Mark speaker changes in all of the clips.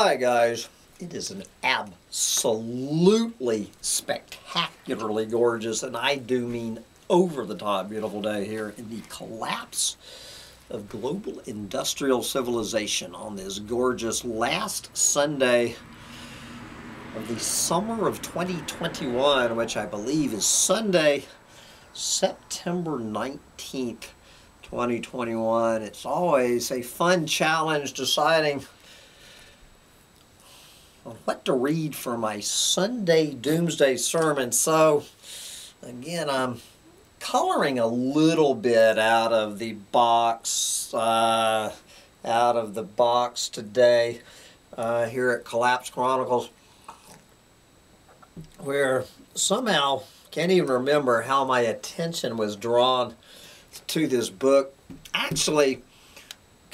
Speaker 1: Hi guys, it is an absolutely spectacularly gorgeous, and I do mean over the top beautiful day here in the collapse of global industrial civilization on this gorgeous last Sunday of the summer of 2021, which I believe is Sunday, September 19th, 2021. It's always a fun challenge deciding on what to read for my Sunday Doomsday sermon. So, again, I'm coloring a little bit out of the box, uh, out of the box today uh, here at Collapse Chronicles, where somehow can't even remember how my attention was drawn to this book. Actually,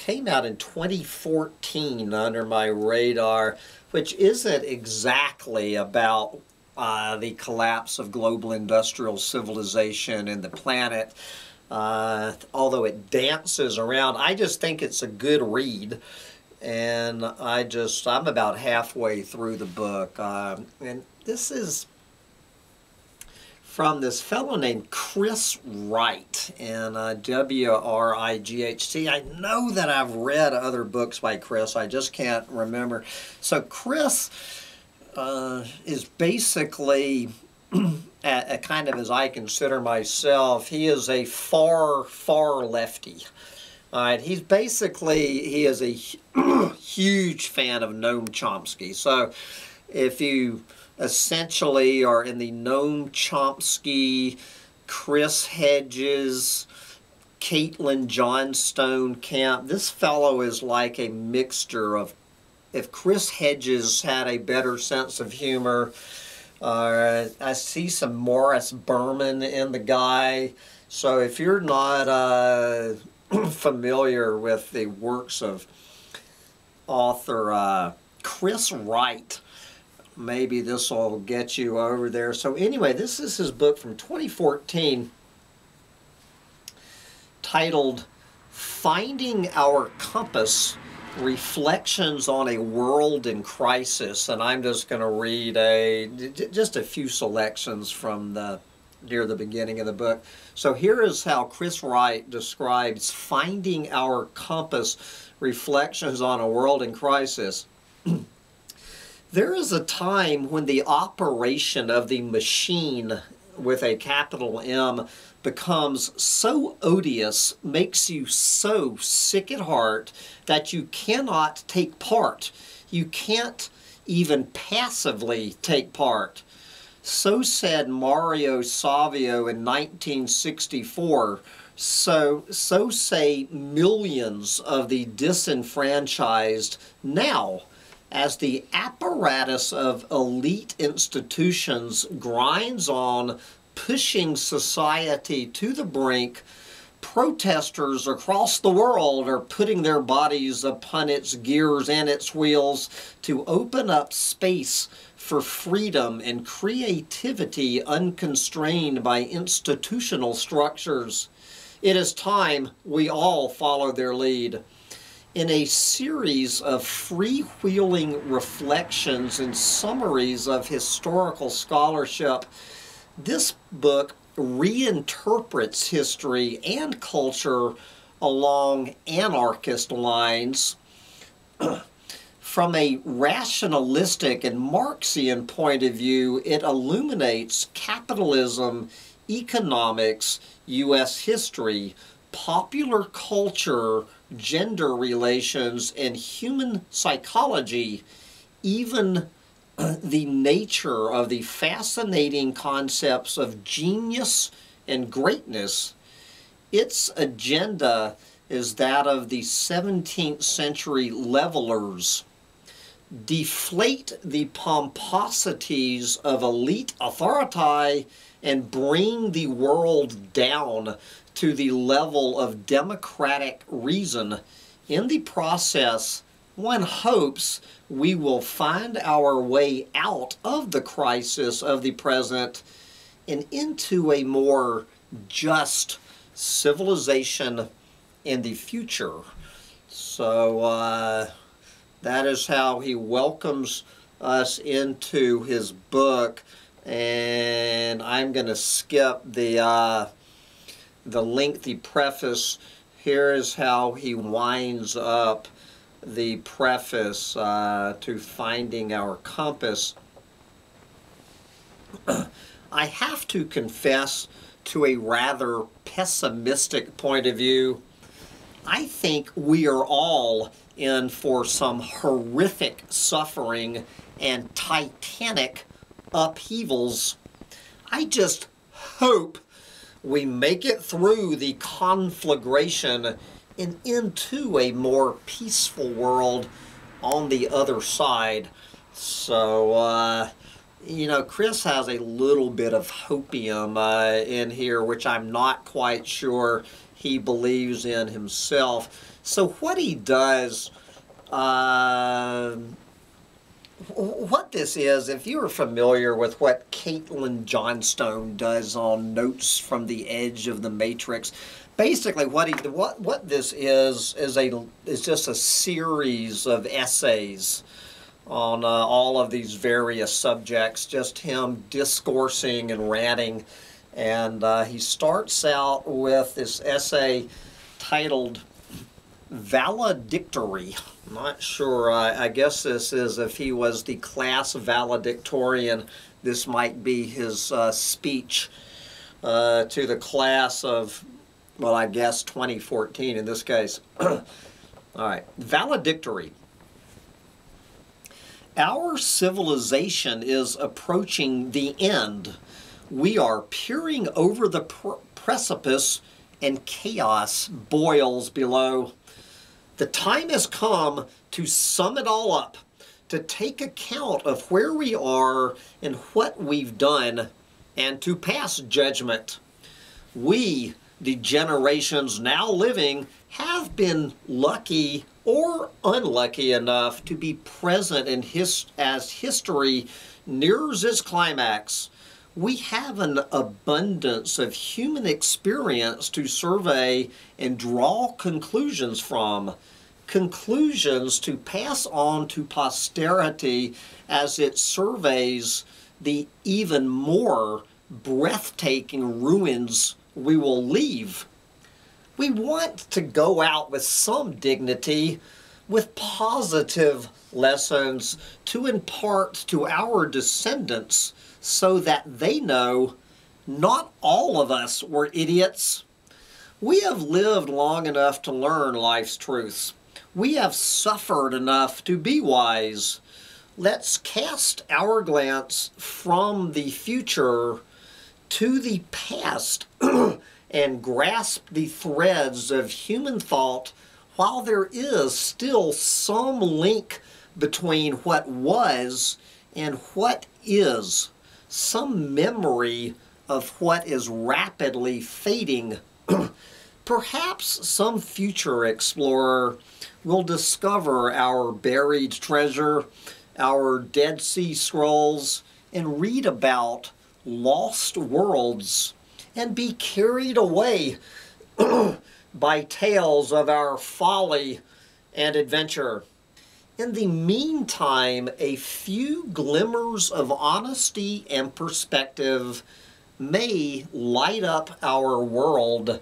Speaker 1: came out in 2014 under my radar which isn't exactly about uh, the collapse of global industrial civilization and the planet, uh, although it dances around. I just think it's a good read. And I just, I'm about halfway through the book. Uh, and this is from this fellow named Chris Wright and uh, W-R-I-G-H-T. I know that I've read other books by Chris. I just can't remember. So Chris uh, is basically a, a kind of as I consider myself. He is a far, far lefty. All right, he's basically, he is a huge fan of Noam Chomsky. So if you essentially are in the Noam Chomsky, Chris Hedges, Caitlin Johnstone camp. This fellow is like a mixture of, if Chris Hedges had a better sense of humor, uh, I see some Morris Berman in the guy. So if you're not uh, familiar with the works of author uh, Chris Wright, maybe this will get you over there. So anyway, this is his book from 2014 titled Finding Our Compass, Reflections on a World in Crisis. And I'm just going to read a just a few selections from the near the beginning of the book. So here is how Chris Wright describes Finding Our Compass, Reflections on a World in Crisis. There is a time when the operation of the machine with a capital M becomes so odious, makes you so sick at heart that you cannot take part. You can't even passively take part. So said Mario Savio in 1964. So, so say millions of the disenfranchised now as the apparatus of elite institutions grinds on, pushing society to the brink, protesters across the world are putting their bodies upon its gears and its wheels to open up space for freedom and creativity unconstrained by institutional structures. It is time we all follow their lead in a series of freewheeling reflections and summaries of historical scholarship, this book reinterprets history and culture along anarchist lines from a rationalistic and Marxian point of view, it illuminates capitalism, economics, U.S. history, popular culture, gender relations, and human psychology, even the nature of the fascinating concepts of genius and greatness, its agenda is that of the 17th century levelers. Deflate the pomposities of elite authority and bring the world down to the level of democratic reason. In the process, one hopes we will find our way out of the crisis of the present and into a more just civilization in the future. So, uh, That is how he welcomes us into his book. And I'm going to skip the, uh, the lengthy preface. Here is how he winds up the preface uh, to Finding Our Compass. I have to confess to a rather pessimistic point of view. I think we are all in for some horrific suffering and titanic upheavals. I just hope we make it through the conflagration and into a more peaceful world on the other side. So, uh, you know, Chris has a little bit of hopium uh, in here, which I'm not quite sure he believes in himself. So what he does, uh, what this is, if you're familiar with what Caitlin Johnstone does on Notes from the Edge of the Matrix, basically what he what what this is is a is just a series of essays on uh, all of these various subjects, just him discoursing and ranting. And uh, he starts out with this essay titled Valedictory. Not sure. I, I guess this is if he was the class valedictorian, this might be his uh, speech uh, to the class of, well, I guess 2014 in this case. All right, valedictory. Our civilization is approaching the end. We are peering over the pr precipice and chaos boils below. The time has come to sum it all up, to take account of where we are and what we've done, and to pass judgment. We, the generations now living, have been lucky or unlucky enough to be present in his, as history nears its climax, we have an abundance of human experience to survey and draw conclusions from. Conclusions to pass on to posterity as it surveys the even more breathtaking ruins we will leave we want to go out with some dignity, with positive lessons to impart to our descendants so that they know not all of us were idiots. We have lived long enough to learn life's truths. We have suffered enough to be wise. Let's cast our glance from the future to the past and grasp the threads of human thought while there is still some link between what was and what is, some memory of what is rapidly fading. Perhaps some future explorer will discover our buried treasure, our Dead Sea Scrolls, and read about lost worlds and be carried away by tales of our folly and adventure. In the meantime, a few glimmers of honesty and perspective may light up our world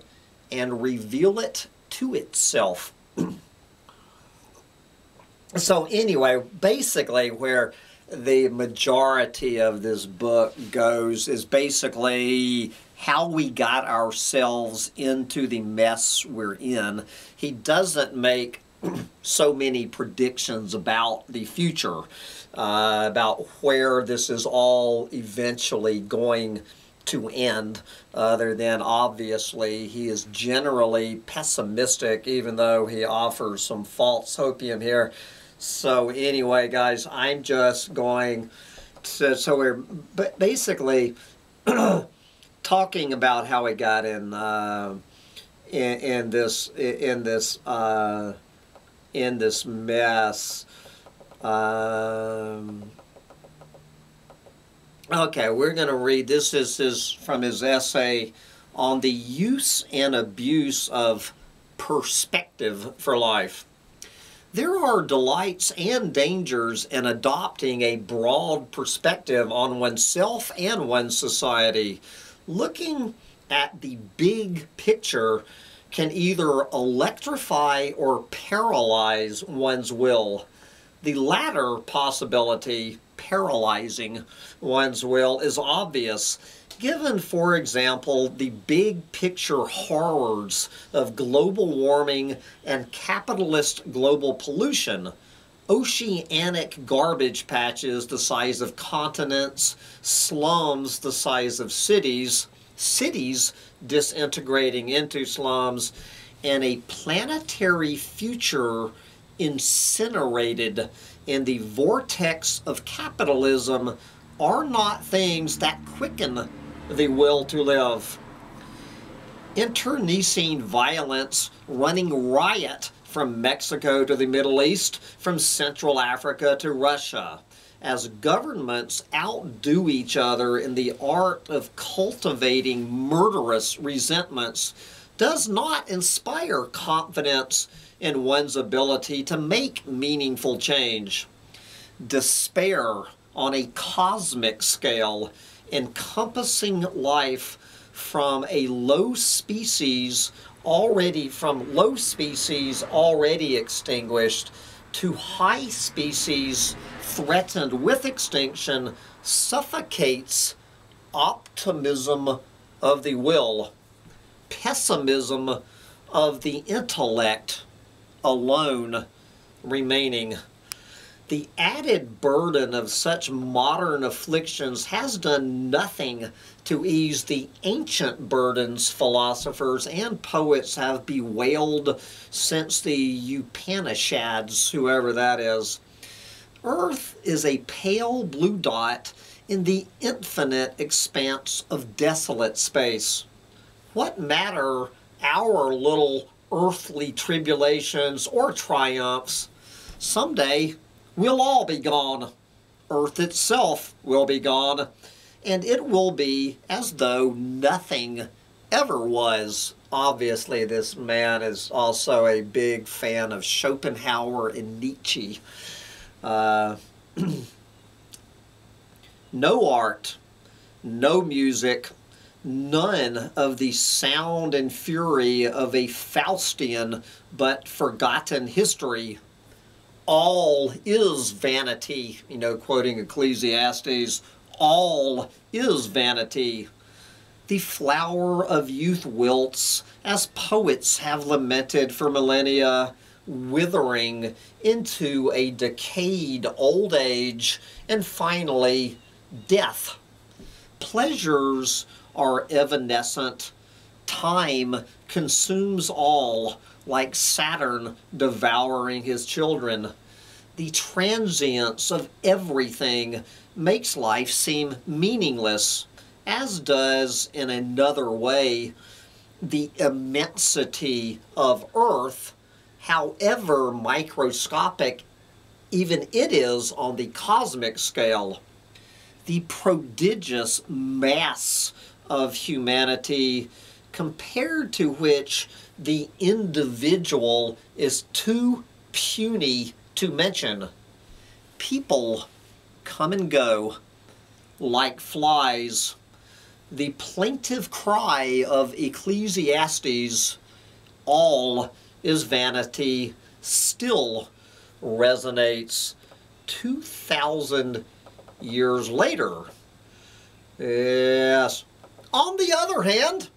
Speaker 1: and reveal it to itself. so anyway, basically where the majority of this book goes is basically how we got ourselves into the mess we're in. He doesn't make so many predictions about the future, uh, about where this is all eventually going to end, other than obviously he is generally pessimistic, even though he offers some false hopium here. So anyway, guys, I'm just going to, so we're basically talking about how he got in uh, in, in, this in this uh, in this mess. Um, okay, we're going to read. This is his from his essay on the use and abuse of perspective for life. There are delights and dangers in adopting a broad perspective on oneself and one's society. Looking at the big picture can either electrify or paralyze one's will. The latter possibility, paralyzing one's will, is obvious. Given, for example, the big picture horrors of global warming and capitalist global pollution, oceanic garbage patches the size of continents, slums the size of cities, cities disintegrating into slums, and a planetary future incinerated in the vortex of capitalism are not things that quicken the will to live. Internecine violence running riot from Mexico to the Middle East, from Central Africa to Russia, as governments outdo each other in the art of cultivating murderous resentments, does not inspire confidence in one's ability to make meaningful change. Despair on a cosmic scale, encompassing life from a low species already from low species already extinguished to high species threatened with extinction suffocates optimism of the will, pessimism of the intellect alone remaining. The added burden of such modern afflictions has done nothing to ease the ancient burdens philosophers and poets have bewailed since the Upanishads, whoever that is. Earth is a pale blue dot in the infinite expanse of desolate space. What matter our little earthly tribulations or triumphs? Someday we'll all be gone. Earth itself will be gone, and it will be as though nothing ever was. Obviously, this man is also a big fan of Schopenhauer and Nietzsche. Uh, no art, no music, none of the sound and fury of a Faustian but forgotten history all is vanity, you know, quoting Ecclesiastes, all is vanity. The flower of youth wilts, as poets have lamented for millennia, withering into a decayed old age, and finally, death. Pleasures are evanescent. Time consumes all, like Saturn devouring his children. The transience of everything makes life seem meaningless, as does, in another way, the immensity of Earth, however microscopic even it is on the cosmic scale. The prodigious mass of humanity compared to which the individual is too puny to mention. People come and go like flies. The plaintive cry of Ecclesiastes, all is vanity, still resonates 2,000 years later. Yes. On the other hand,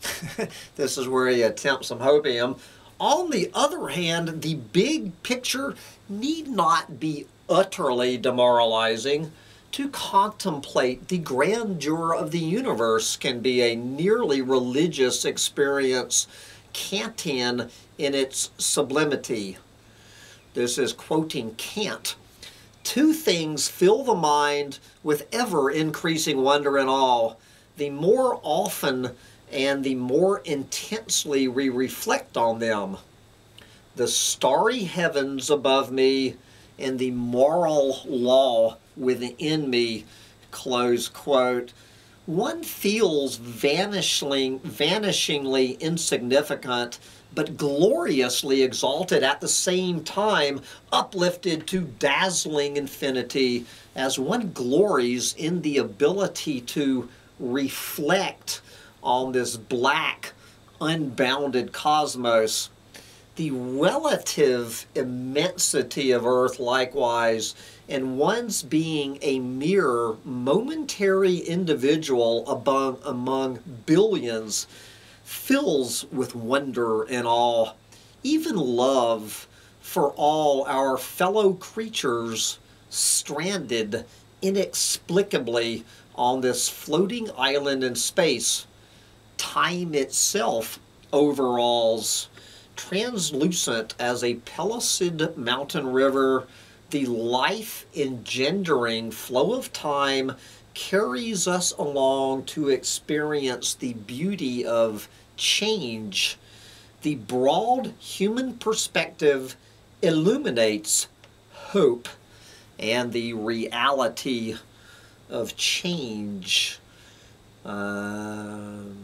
Speaker 1: this is where he attempts some hopium. On the other hand, the big picture need not be utterly demoralizing. To contemplate the grandeur of the universe can be a nearly religious experience, Kantian in its sublimity. This is quoting Kant. Two things fill the mind with ever increasing wonder and awe. The more often and the more intensely we reflect on them. The starry heavens above me and the moral law within me, close quote. one feels vanishingly, vanishingly insignificant but gloriously exalted at the same time, uplifted to dazzling infinity, as one glories in the ability to reflect on this black, unbounded cosmos. The relative immensity of Earth, likewise, and one's being a mere momentary individual among, among billions fills with wonder and awe, even love for all our fellow creatures stranded inexplicably on this floating island in space. Time itself overalls, translucent as a pellucid mountain river the life engendering flow of time carries us along to experience the beauty of change. The broad human perspective illuminates hope and the reality of change. Um,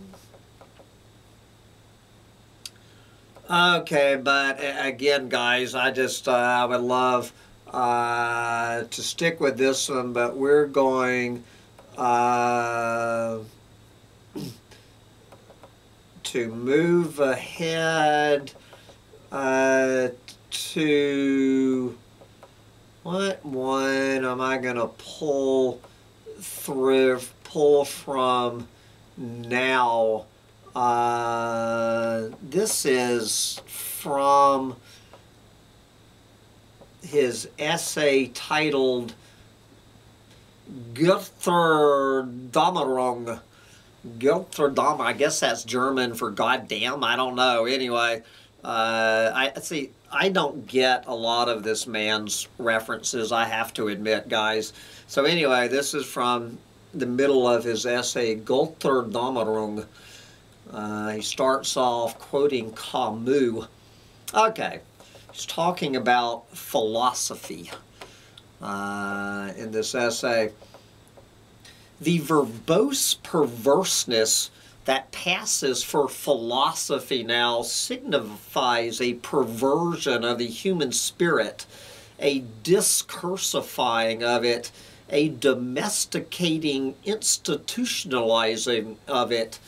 Speaker 1: okay, but again, guys, I just uh, I would love uh, to stick with this one, but we're going uh, to move ahead uh, to what one am I going to pull through, pull from now? Uh, this is from his essay titled Götterdämmerung. Götterdammer, I guess that's German for goddamn, I don't know. Anyway, uh, I see, I don't get a lot of this man's references, I have to admit, guys. So anyway, this is from the middle of his essay, Götterdämmerung. Uh, he starts off quoting Camus. Okay, He's talking about philosophy uh, in this essay. The verbose perverseness that passes for philosophy now signifies a perversion of the human spirit, a discursifying of it, a domesticating, institutionalizing of it,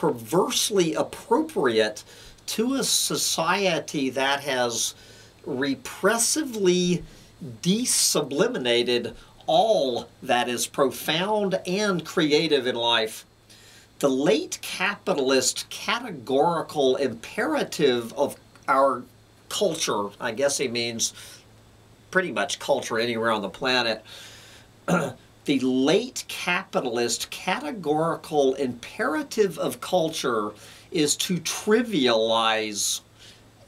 Speaker 1: perversely appropriate to a society that has repressively desubliminated all that is profound and creative in life. The late capitalist categorical imperative of our culture, I guess he means pretty much culture anywhere on the planet, the late capitalist categorical imperative of culture is to trivialize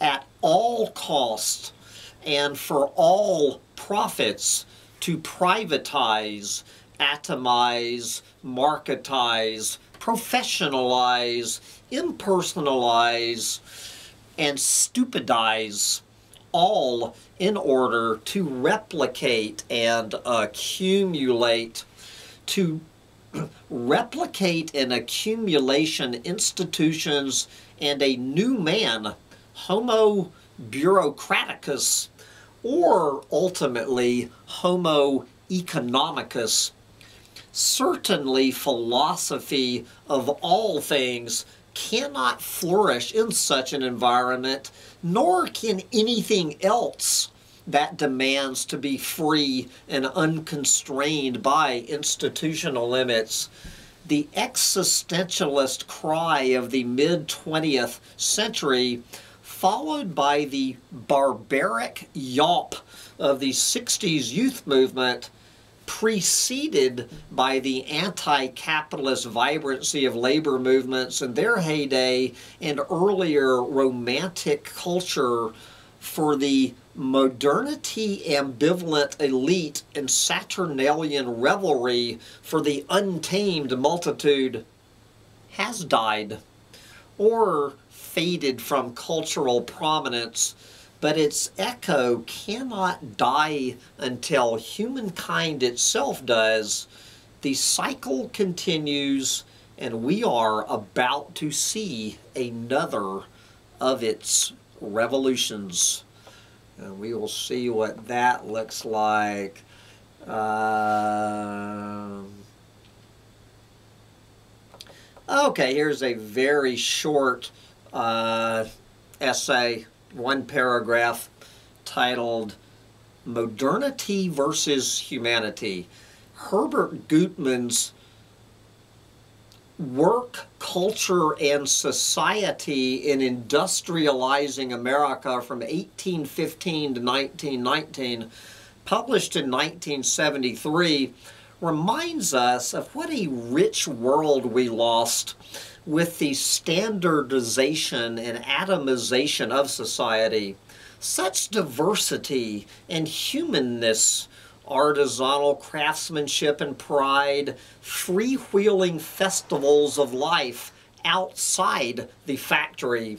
Speaker 1: at all costs and for all profits to privatize, atomize, marketize, professionalize, impersonalize, and stupidize all in order to replicate and accumulate, to replicate and accumulation institutions and a new man Homo bureaucraticus or ultimately Homo economicus. Certainly, philosophy of all things cannot flourish in such an environment, nor can anything else that demands to be free and unconstrained by institutional limits. The existentialist cry of the mid 20th century followed by the barbaric yawp of the 60s youth movement, preceded by the anti-capitalist vibrancy of labor movements in their heyday and earlier romantic culture for the modernity ambivalent elite and Saturnalian revelry for the untamed multitude has died. Or faded from cultural prominence, but its echo cannot die until humankind itself does. The cycle continues, and we are about to see another of its revolutions. And we will see what that looks like. Uh, okay, here's a very short uh, essay, one paragraph, titled Modernity versus Humanity. Herbert Gutman's work, culture, and society in industrializing America from 1815 to 1919, published in 1973, reminds us of what a rich world we lost with the standardization and atomization of society. Such diversity and humanness artisanal craftsmanship and pride, freewheeling festivals of life outside the factory.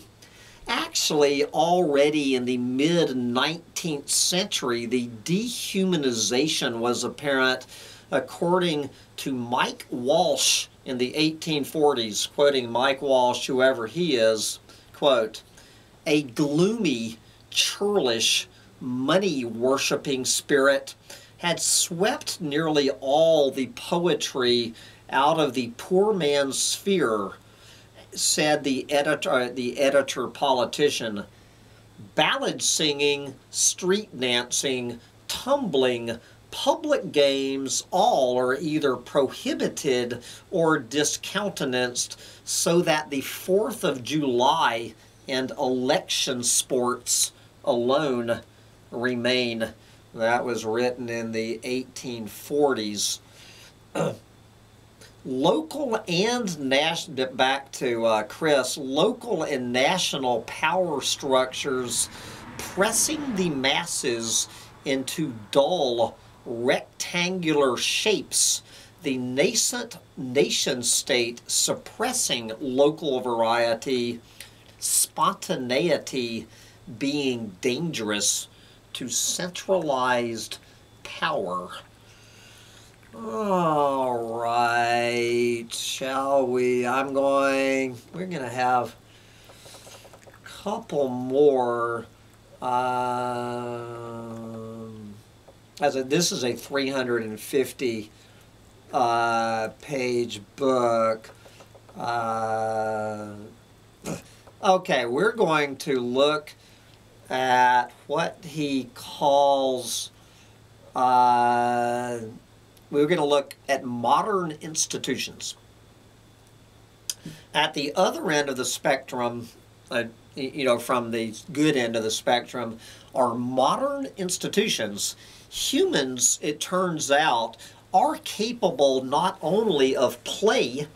Speaker 1: Actually, already in the mid 19th century, the dehumanization was apparent, according to Mike Walsh in the 1840s, quoting Mike Walsh, whoever he is, quote, a gloomy, churlish, money worshipping spirit had swept nearly all the poetry out of the poor man's sphere, said the editor, uh, the editor politician. Ballad singing, street dancing, tumbling, public games all are either prohibited or discountenanced so that the 4th of July and election sports alone remain that was written in the 1840s. local and national, back to uh, Chris, local and national power structures pressing the masses into dull rectangular shapes, the nascent nation state suppressing local variety, spontaneity being dangerous to centralized power. All right, shall we? I'm going, we're going to have a couple more. Um, as a, this is a 350 uh, page book. Uh, okay, we're going to look at what he calls, uh, we're going to look at modern institutions. At the other end of the spectrum, uh, you know, from the good end of the spectrum, are modern institutions. Humans, it turns out, are capable not only of play,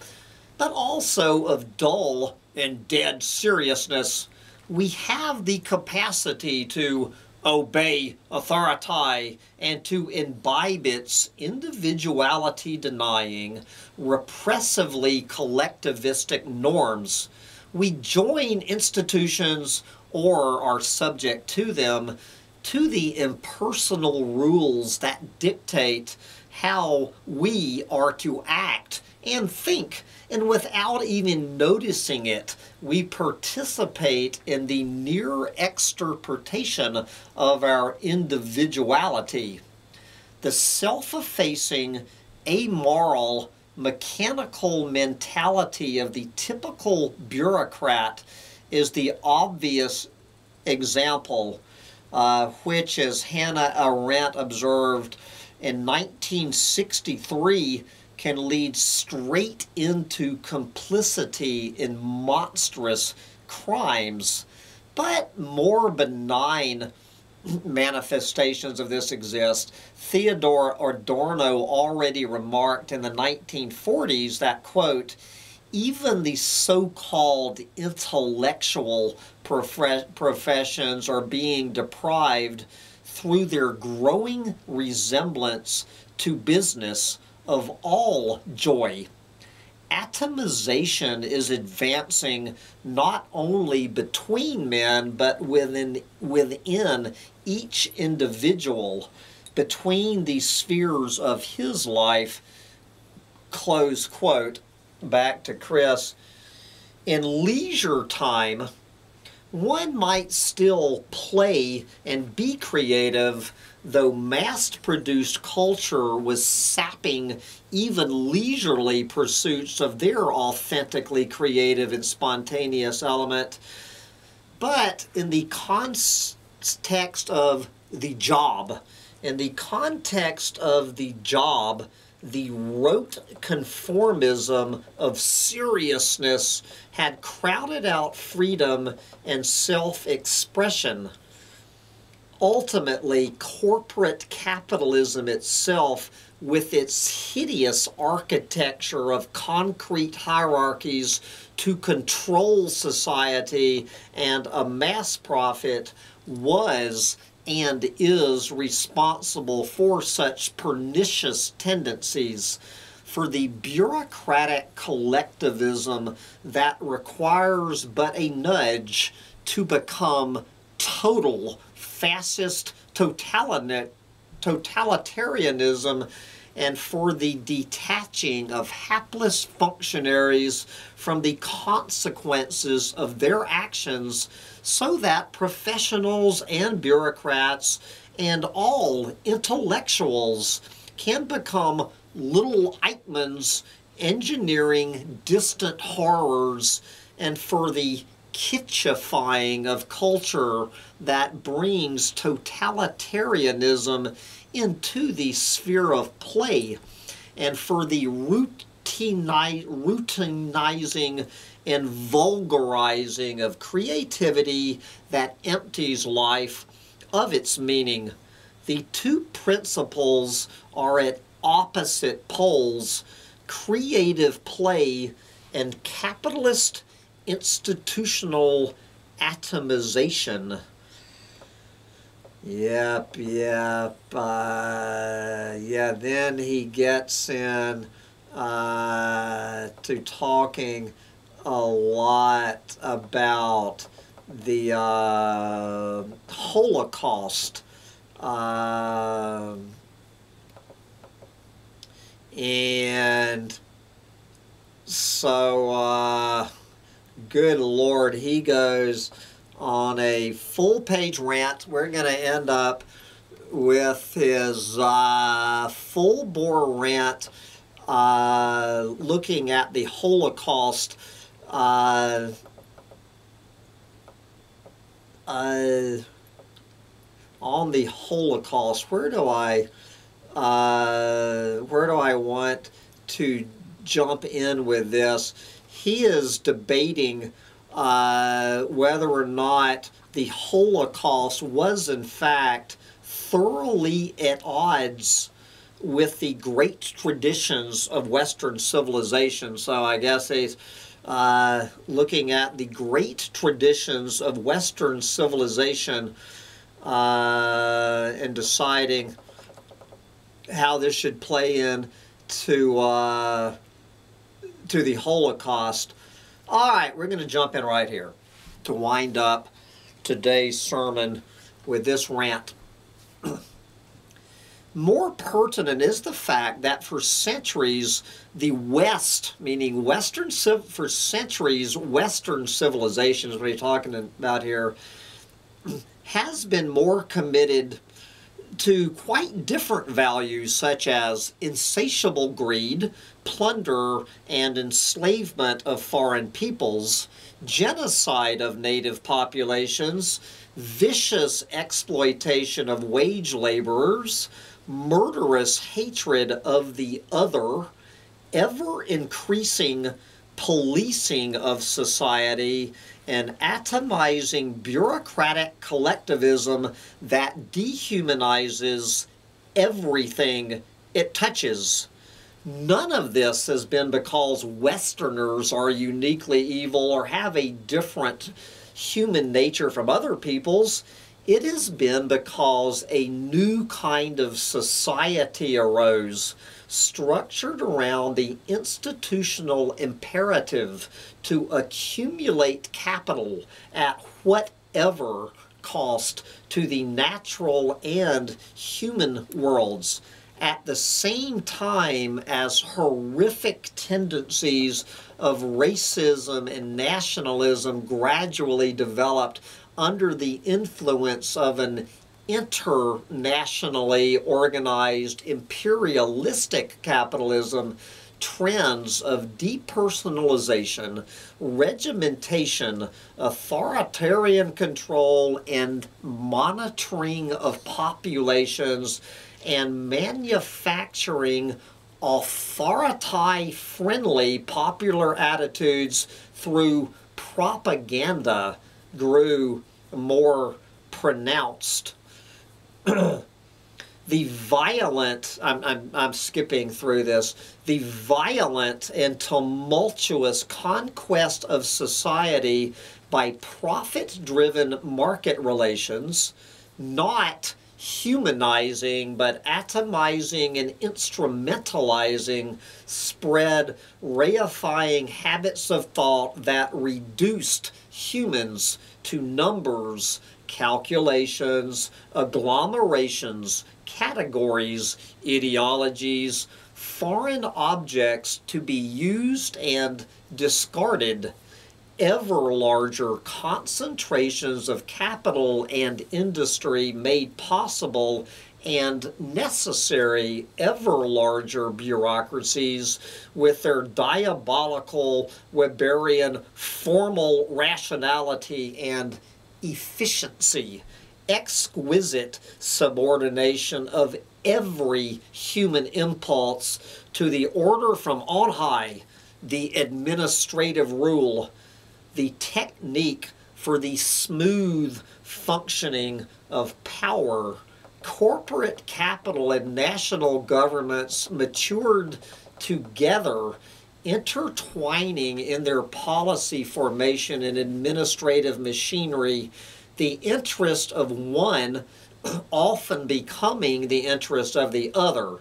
Speaker 1: but also of dull and dead seriousness we have the capacity to obey authority and to imbibe its individuality denying, repressively collectivistic norms. We join institutions or are subject to them to the impersonal rules that dictate how we are to act and think. And without even noticing it, we participate in the near extirpation of our individuality. The self effacing, amoral, mechanical mentality of the typical bureaucrat is the obvious example, uh, which, as Hannah Arendt observed in 1963, can lead straight into complicity in monstrous crimes. But more benign manifestations of this exist. Theodore Adorno already remarked in the 1940s that, quote, even the so-called intellectual prof- professions are being deprived through their growing resemblance to business of all joy. Atomization is advancing not only between men, but within, within each individual, between the spheres of his life, close quote, back to Chris. In leisure time, one might still play and be creative, though mass produced culture was sapping even leisurely pursuits of their authentically creative and spontaneous element. But in the context of the job, in the context of the job, the rote conformism of seriousness had crowded out freedom and self expression. Ultimately, corporate capitalism itself, with its hideous architecture of concrete hierarchies to control society and amass profit, was and is responsible for such pernicious tendencies, for the bureaucratic collectivism that requires but a nudge to become total fascist totalitarianism and for the detaching of hapless functionaries from the consequences of their actions so that professionals and bureaucrats and all intellectuals can become little Eichmanns engineering distant horrors and for the kitschifying of culture that brings totalitarianism into the sphere of play and for the routinizing and vulgarizing of creativity that empties life of its meaning. The two principles are at opposite poles creative play and capitalist institutional atomization. Yep, yep. Uh, yeah, then he gets in uh, to talking a lot about the uh, Holocaust. Uh, and so, uh, good Lord, he goes on a full page rant. We're going to end up with his uh, full bore rant uh, looking at the Holocaust. Uh, uh on the Holocaust, where do I, uh, where do I want to jump in with this? He is debating uh, whether or not the Holocaust was in fact thoroughly at odds with the great traditions of Western civilization. So I guess he's uh, looking at the great traditions of Western civilization uh, and deciding how this should play in to uh, to the Holocaust. All right, we're going to jump in right here to wind up today's sermon with this rant. More pertinent is the fact that for centuries, the West, meaning Western, for centuries, Western civilization, what are talking about here, has been more committed to quite different values such as insatiable greed, plunder, and enslavement of foreign peoples, genocide of native populations, vicious exploitation of wage laborers, murderous hatred of the other, ever increasing policing of society, and atomizing bureaucratic collectivism that dehumanizes everything it touches. None of this has been because Westerners are uniquely evil or have a different human nature from other peoples. It has been because a new kind of society arose structured around the institutional imperative to accumulate capital at whatever cost to the natural and human worlds. at the same time as horrific tendencies of racism and nationalism gradually developed under the influence of an internationally organized imperialistic capitalism trends of depersonalization, regimentation, authoritarian control, and monitoring of populations, and manufacturing authority friendly popular attitudes through propaganda grew more pronounced. the violent, I'm, I'm, I'm skipping through this, the violent and tumultuous conquest of society by profit driven market relations, not humanizing but atomizing and instrumentalizing spread reifying habits of thought that reduced humans to numbers, calculations, agglomerations, categories, ideologies, foreign objects to be used and discarded ever larger concentrations of capital and industry made possible and necessary ever larger bureaucracies with their diabolical Weberian formal rationality and efficiency, exquisite subordination of every human impulse to the order from on high, the administrative rule the technique for the smooth functioning of power. Corporate capital and national governments matured together, intertwining in their policy formation and administrative machinery the interest of one often becoming the interest of the other,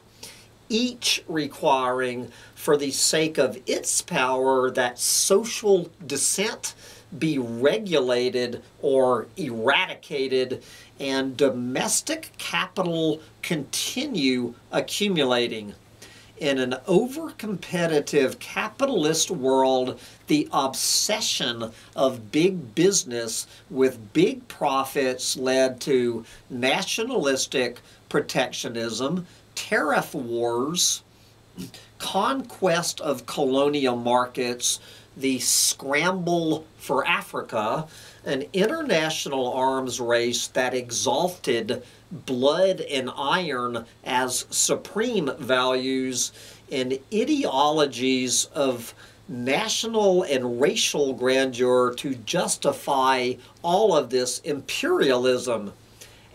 Speaker 1: each requiring for the sake of its power that social dissent be regulated or eradicated and domestic capital continue accumulating. In an over competitive capitalist world, the obsession of big business with big profits led to nationalistic protectionism, tariff wars, conquest of colonial markets, the scramble for Africa, an international arms race that exalted blood and iron as supreme values, and ideologies of national and racial grandeur to justify all of this imperialism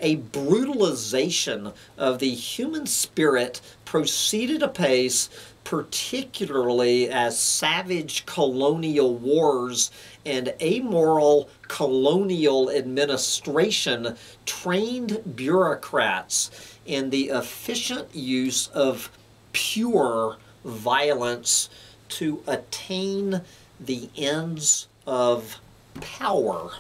Speaker 1: a brutalization of the human spirit proceeded apace, particularly as savage colonial wars and amoral colonial administration trained bureaucrats in the efficient use of pure violence to attain the ends of power.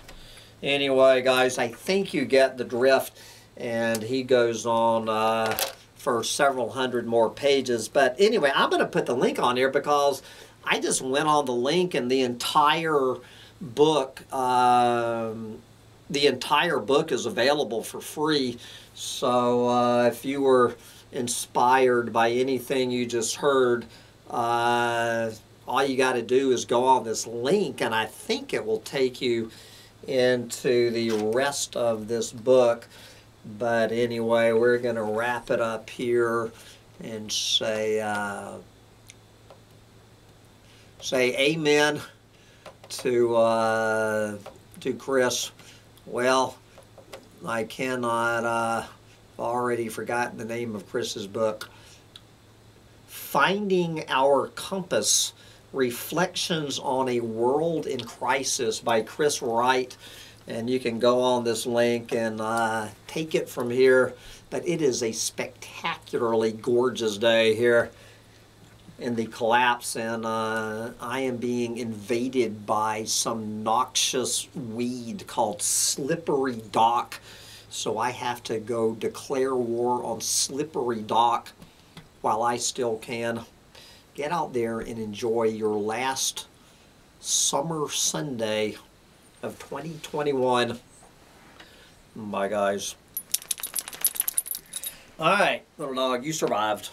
Speaker 1: Anyway, guys, I think you get the drift. And he goes on uh, for several hundred more pages. But anyway, I'm going to put the link on here because I just went on the link and the entire book, um, the entire book is available for free. So uh, if you were inspired by anything you just heard, uh, all you got to do is go on this link and I think it will take you into the rest of this book. But anyway, we're going to wrap it up here and say, uh, say amen to, uh, to Chris. Well, I cannot, uh, already forgotten the name of Chris's book. Finding Our Compass Reflections on a World in Crisis by Chris Wright. And you can go on this link and uh, take it from here. But it is a spectacularly gorgeous day here in the collapse and uh, I am being invaded by some noxious weed called slippery dock. So I have to go declare war on slippery dock while I still can. Get out there and enjoy your last summer Sunday of 2021. Bye, guys. All right, little dog, you survived.